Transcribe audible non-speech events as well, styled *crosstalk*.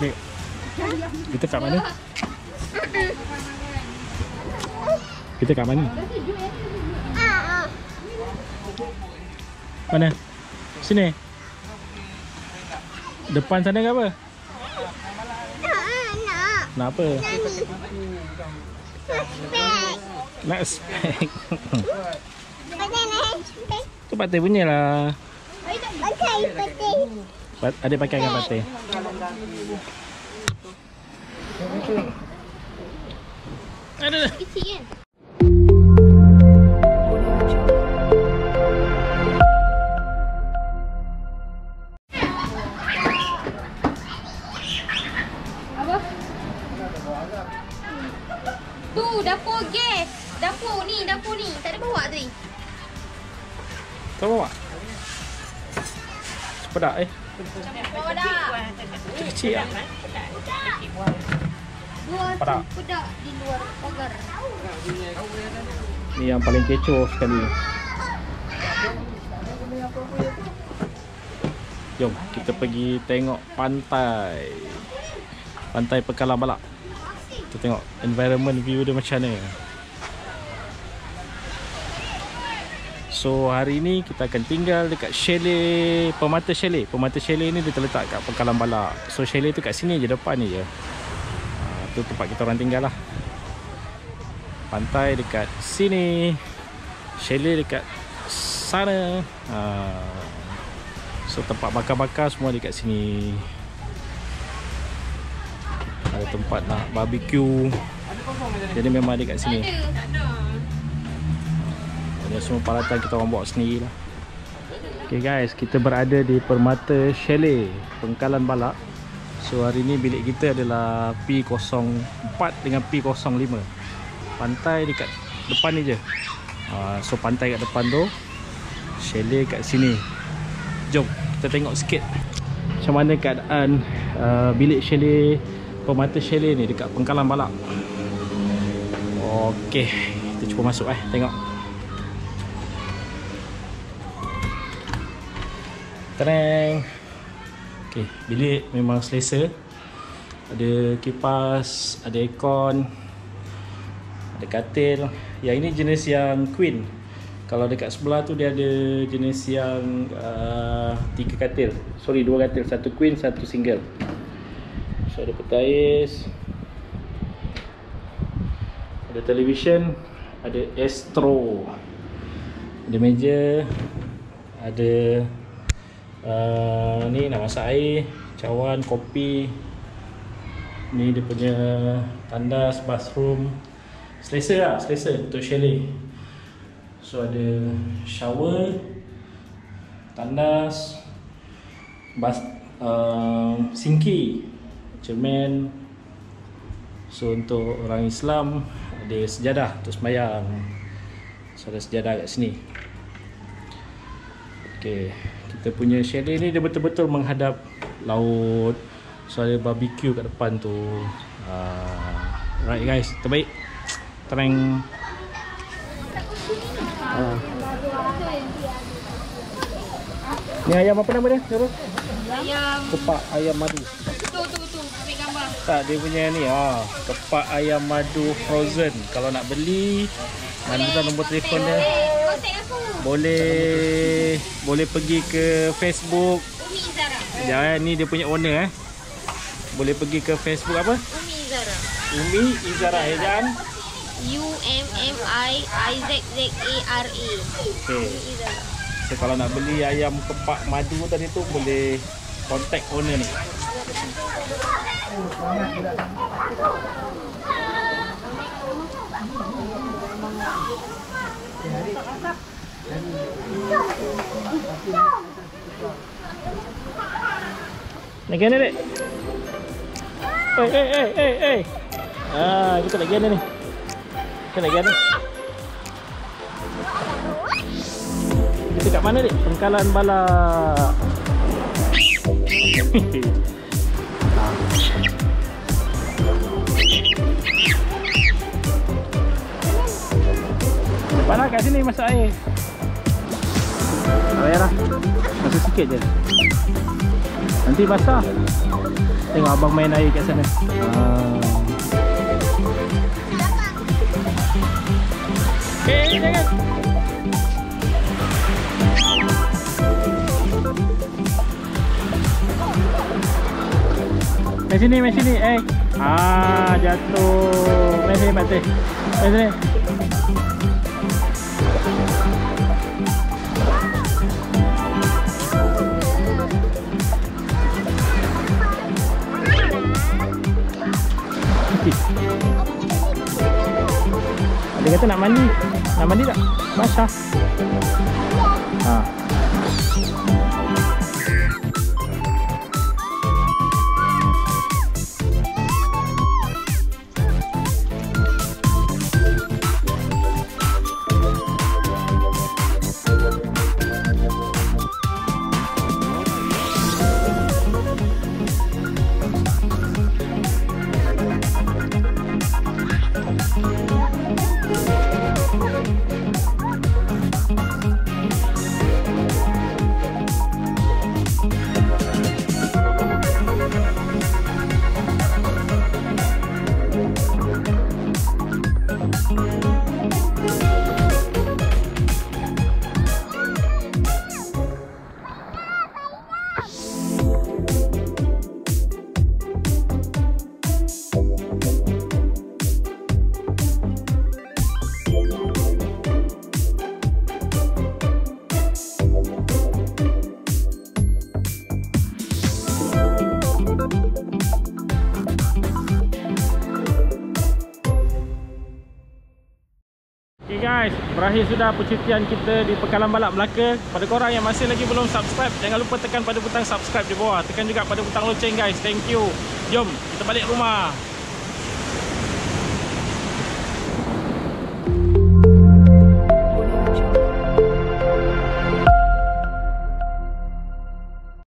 Dek. Kita kat mana? Kita kat mana? Mana? Sini. Depan sana ke apa? Nak apa? Nak spek. tu patih punya lah. Pat- Adik pakai kan patih? Aduh. Kecil kan? Apa? Tu dapur gas. Dapur ni, dapur ni. Tak ada bawa tadi. Kau bawa? Sepedak eh. Kecil-kecil lah. Dua Pedak. pedak di luar pagar. Ni yang paling kecoh sekali. Jom kita pergi tengok pantai. Pantai Pekalang Balak. Kita tengok environment view dia macam mana. So hari ni kita akan tinggal dekat chalet Permata Chalet. Permata Chalet ni dia terletak kat Pekalang Balak. So chalet tu kat sini je depan ni je. Ha, tu tempat kita orang tinggal lah. Pantai dekat sini. Chalet dekat sana. Ha. So tempat bakar-bakar semua dekat sini. Ada tempat nak barbecue. Jadi memang dekat sini. Ada semua peralatan kita orang bawa sendiri lah. Okay guys, kita berada di Permata Chalet, Pengkalan Balak. So hari ni bilik kita adalah P04 dengan P05. Pantai dekat depan ni je. Uh, so pantai kat depan tu, chalet kat sini. Jom kita tengok sikit macam mana keadaan uh, bilik chalet Permata Chalet ni dekat Pengkalan Balak. Okey, kita cuba masuk eh, tengok. Tereng. Okey, bilik memang selesa. Ada kipas, ada aircon, ada katil. Yang ini jenis yang queen. Kalau dekat sebelah tu dia ada jenis yang uh, tiga katil. Sorry, dua katil, satu queen, satu single. So ada petais. Ada television, ada Astro. Ada meja, ada uh, ni nak masak air, cawan, kopi. Ni dia punya tandas, bathroom. Selesa lah, selesa untuk chalet. So ada shower, tandas, bas, uh, sinki, cermin. So untuk orang Islam ada sejadah untuk sembahyang. So ada sejadah kat sini. Okay, kita punya chalet ni dia betul-betul menghadap laut. So ada barbecue kat depan tu. Uh, right guys, terbaik. Tereng. Uh. Ni ayam apa nama dia? Nurul? Ayam. Kepak ayam madu. Tu, tu, tu. Ambil gambar. Tak, dia punya ni ah, kepak ayam madu frozen. Kalau nak beli, mana tu nombor telefon dia? Kontak. Boleh boleh pergi ke Facebook. Umi Izara. Ya, ni dia punya owner eh. Boleh pergi ke Facebook apa? Umi Izara. Umi Izara Hezan. U-M-M-I-I-Z-Z-A-R-A. Okey. Umi Izara. So kalau nak beli ayam kepak madu tadi tu boleh contact owner ni. Nak gana dek? Eh eh eh eh eh. Ah, kita nak gana ni. Kita nak gana. Kita kat mana dek? Pengkalan bala. *laughs* Depan lah kat sini masak air. Tak payah lah. Masuk sikit je. Nanti basah. Tengok abang main air kat sana. Ah. Eh, jangan. Main sini, main sini. Eh. Ah, jatuh. Main sini, Pak Teh. Main sini. Nak mandi. Nak mandi tak? Basah. Ha. Guys, berakhir sudah percutian kita di Pekalan Balak Melaka. Pada korang yang masih lagi belum subscribe, jangan lupa tekan pada butang subscribe di bawah. Tekan juga pada butang loceng guys. Thank you. Jom, kita balik rumah.